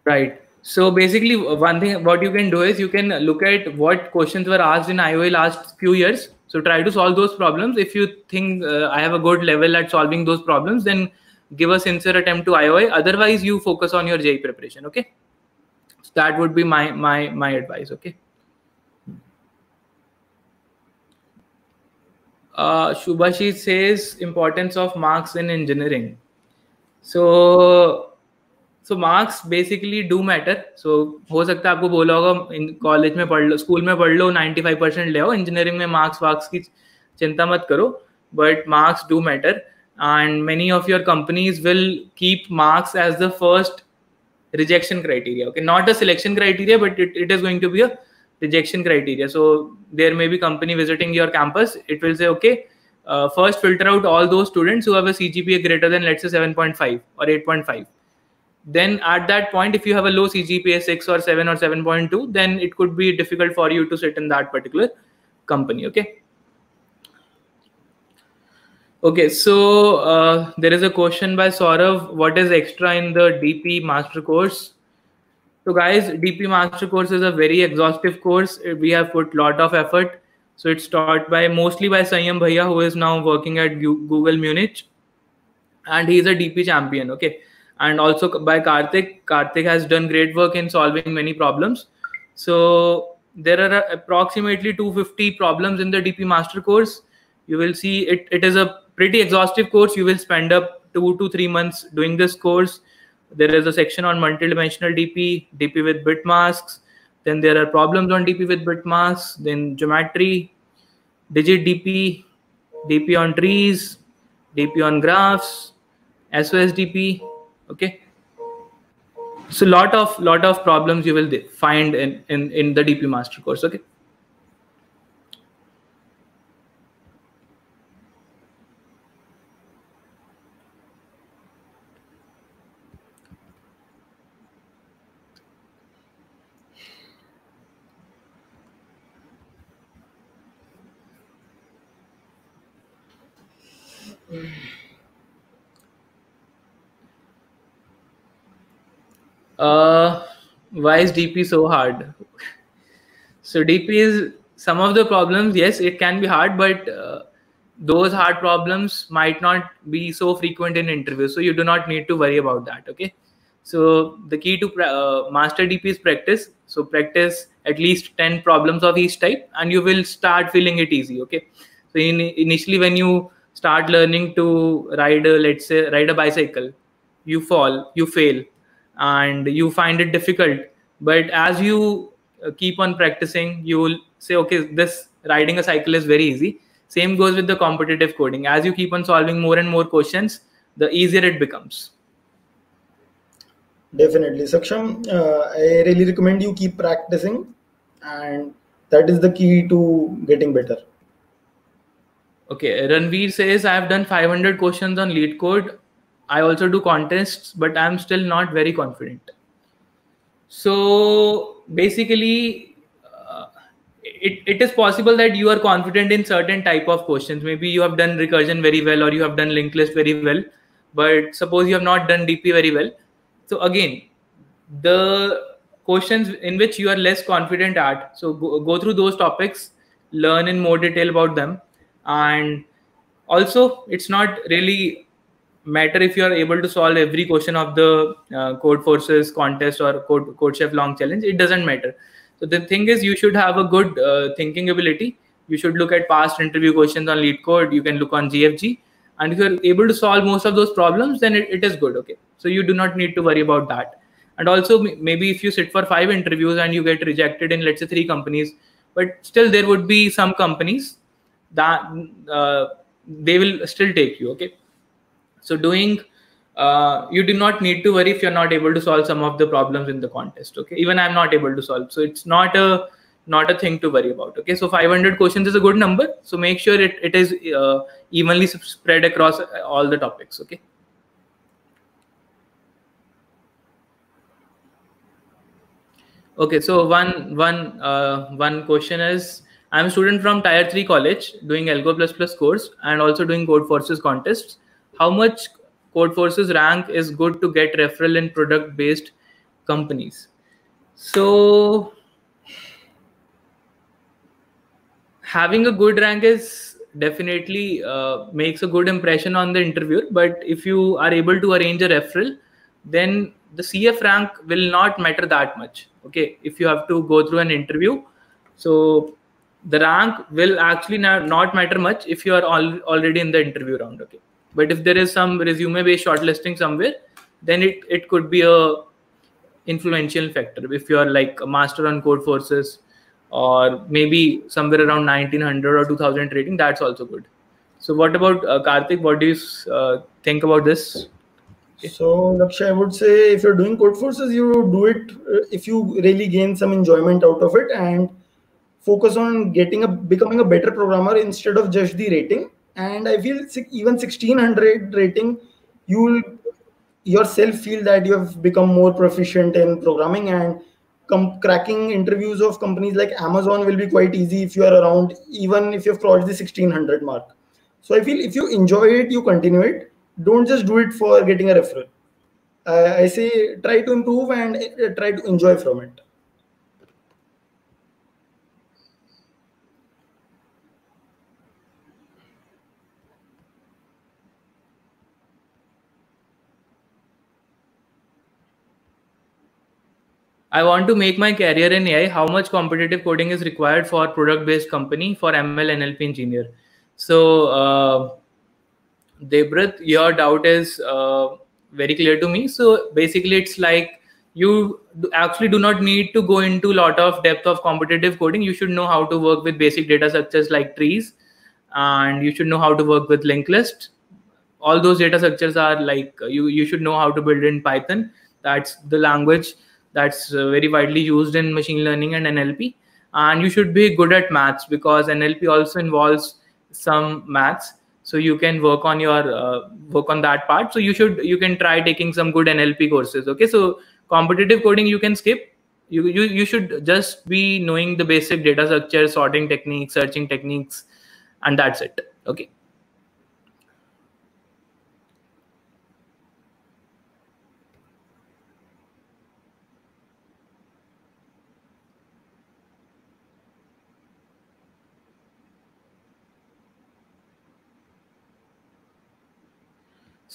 Right. So basically, one thing what you can do is you can look at what questions were asked in IOI last few years. So try to solve those problems. If you think uh, I have a good level at solving those problems, then give a sincere attempt to IOI. Otherwise, you focus on your JEE preparation. Okay So that would be my my my advice okay uh, Shubhashi says importance of marks in engineering. So so marks basically do matter so हो सकता है आपको बोला होगा, in college में पढ़ लो school में पढ़ लो 95 परसेंट ले आओ। इंजीनियरिंग में मार्क्स वार्क्स की चिंता मत करो but marks do matter and many of your companies will keep marks as the first rejection criteria okay not a selection criteria but it it is going to be a rejection criteria so there may be company visiting your campus it will say okay first filter out all those students who have a CGPA greater than let's say 7.5 और 8.5 then at that point if you have a low cgpa 6 or 7 or 7.2 then it could be difficult for you to sit in that particular company okay Okay, so uh, there is a question by Saurav. What is extra in the DP master course? So guys, DP master course is a very exhaustive course. We have put lot of effort. So it's taught by mostly by Sanyam Bhaiya, who is now working at Google Munich. And he's a DP champion. Okay. And also by Karthik. Karthik has done great work in solving many problems. So there are approximately 250 problems in the DP master course. You will see it, it is a pretty exhaustive course. You will spend up two to three months doing this course. There is a section on multidimensional DP, DP with bit masks. Then there are problems on DP with bit masks. Then geometry, digit DP, DP on trees, DP on graphs, SOSDP. Okay. So lot of lot of problems you will find in in in the DP master course. Okay. Uh, why is DP so hard? so DP is some of the problems. Yes, it can be hard, but uh, those hard problems might not be so frequent in interviews. So you do not need to worry about that. Okay. So the key to uh, master DP is practice. So practice at least 10 problems of each type and you will start feeling it easy. Okay. So in, initially when you start learning to ride a, let's say ride a bicycle, you fall, you fail and you find it difficult. But as you uh, keep on practicing you will say okay this riding a cycle is very easy. Same goes with the competitive coding. As you keep on solving more and more questions the easier it becomes. Definitely. Saksham uh, i really recommend you keep practicing and that is the key to getting better. Okay ranveer says i have done 500 questions on LeetCode I also do contests, but I'm still not very confident. So basically, uh, it, it is possible that you are confident in certain type of questions. Maybe you have done recursion very well or you have done linked list very well, but suppose you have not done DP very well. So again, the questions in which you are less confident at, so go, go through those topics, learn in more detail about them. And also, it's not really matter if you are able to solve every question of the uh, Codeforces contest or code CodeChef long challenge it doesn't matter. So the thing is you should have a good uh, thinking ability. You should look at past interview questions on LeetCode you can look on gfg and if you're able to solve most of those problems then it, it is good okay? So you do not need to worry about that. And also maybe if you sit for five interviews and you get rejected in let's say three companies but still there would be some companies that uh, they will still take you okay so doing uh, you do not need to worry if you're not able to solve some of the problems in the contest okay? Even i'm not able to solve. So it's not a not a thing to worry about okay? So 500 questions is a good number. So make sure it, it is uh, evenly spread across all the topics okay? Okay so one one uh, one question is i'm a student from tier 3 college doing algo plus plus course and also doing Code Codeforces contests how much Codeforces rank is good to get referral in product based companies? So having a good rank is definitely uh, makes a good impression on the interviewer but if you are able to arrange a referral then the cf rank will not matter that much okay if you have to go through an interview. So the rank will actually not, matter much if you are all, already in the interview round okay but if there is some resume based shortlisting somewhere then it, it could be a influential factor. If you are like a master on Codeforces or maybe somewhere around 1900 or 2000 rating that's also good. So what about uh, karthik? What do you uh, think about this? So Lakshay, i would say if you're doing Codeforces you do it uh, if you really gain some enjoyment out of it and focus on getting a becoming a better programmer instead of just the rating and i feel even 1600 rating you will yourself feel that you have become more proficient in programming and cracking interviews of companies like Amazon will be quite easy if you are around, even if you've crossed the 1600 mark. So I feel if you enjoy it, you continue it. Don't just do it for getting a referral. Uh, I say try to improve and uh, try to enjoy from it. I want to make my career in AI. How much competitive coding is required for product-based company for ML NLP engineer? So, uh, Debrat, your doubt is uh, very clear to me. So basically, it's like you actually do not need to go into a lot of depth of competitive coding. You should know how to work with basic data structures like trees, and you should know how to work with linked lists. All those data structures are like you you should know how to build in Python. That's the language that's uh, very widely used in machine learning and NLP. And you should be good at maths because NLP also involves some maths. So you can work on your uh, work on that part. So you should you can try taking some good NLP courses. Okay, so competitive coding you can skip. You you you should just be knowing the basic data structure, sorting techniques, searching techniques, and that's it. Okay.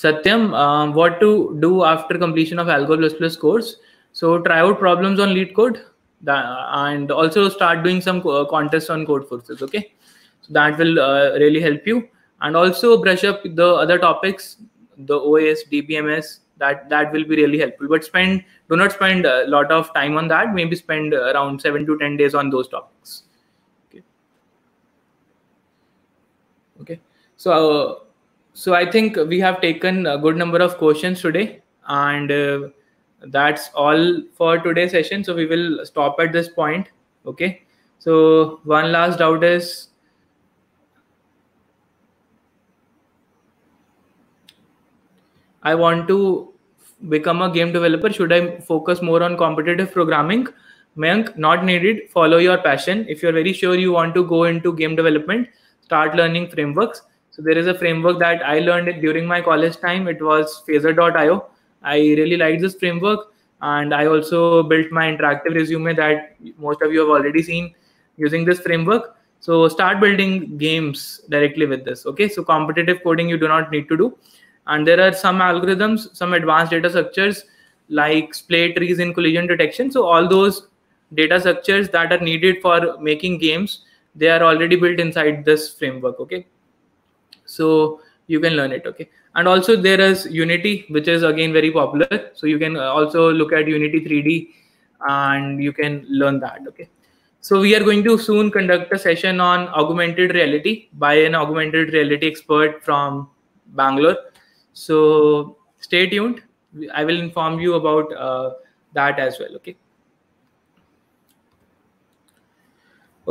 Satyam, um, what to do after completion of Algo plus plus course? So try out problems on LeetCode and also start doing some contests on Codeforces. Okay, so that will uh, really help you, and also brush up the other topics, the OS, DBMS. That that will be really helpful. But spend do not spend a lot of time on that. Maybe spend around seven to ten days on those topics. Okay. Okay. So. Uh, so i think we have taken a good number of questions today and uh, that's all for today's session. So we will stop at this point okay? So one last doubt is i want to become a game developer. Should i focus more on competitive programming? Mayank, not needed. Follow your passion. If you're very sure you want to go into game development start learning frameworks so there is a framework that I learned during my college time. It was Phaser.io. I really liked this framework, and I also built my interactive resume that most of you have already seen using this framework. So start building games directly with this. Okay, so competitive coding you do not need to do, and there are some algorithms some advanced data structures like splay trees in collision detection so all those data structures that are needed for making games they are already built inside this framework okay so you can learn it okay? And also there is unity which is again very popular. So you can also look at unity 3d and you can learn that okay? So we are going to soon conduct a session on augmented reality by an augmented reality expert from bangalore. So stay tuned. I will inform you about uh, that as well okay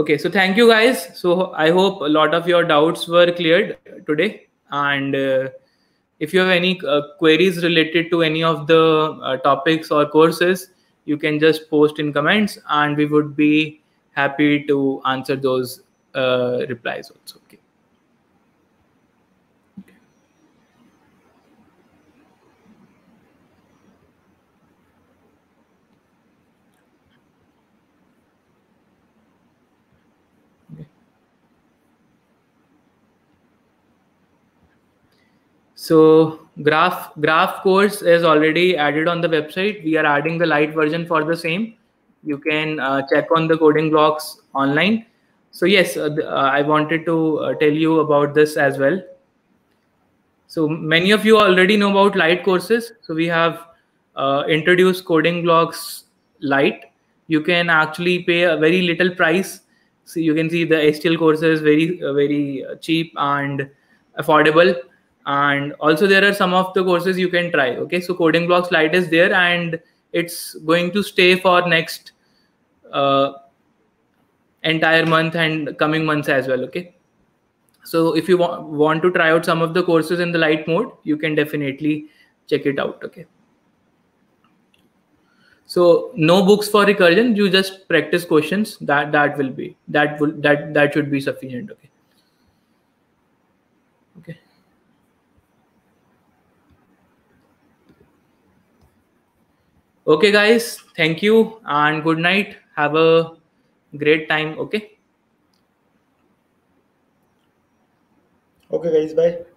okay so thank you guys. So i hope a lot of your doubts were cleared today. And uh, if you have any uh, queries related to any of the uh, topics or courses you can just post in comments and we would be happy to answer those uh, replies also. Okay So graph graph course is already added on the website. We are adding the light version for the same. You can uh, check on the coding blocks online. So yes, uh, uh, I wanted to uh, tell you about this as well. So many of you already know about light courses. So we have uh, introduced coding blocks light. You can actually pay a very little price. So you can see the HTL courses very very cheap and affordable and also there are some of the courses you can try okay? So coding blocks light is there and it's going to stay for next uh, entire month and coming months as well okay? So if you wa- want to try out some of the courses in the light mode you can definitely check it out okay? So no books for recursion you just practice questions. That that will be that will that that should be sufficient okay okay okay guys. Thank you and good night. Have a great time. Okay. Okay guys. Bye